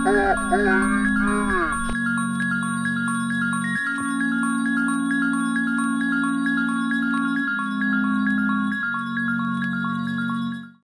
Oh, my God.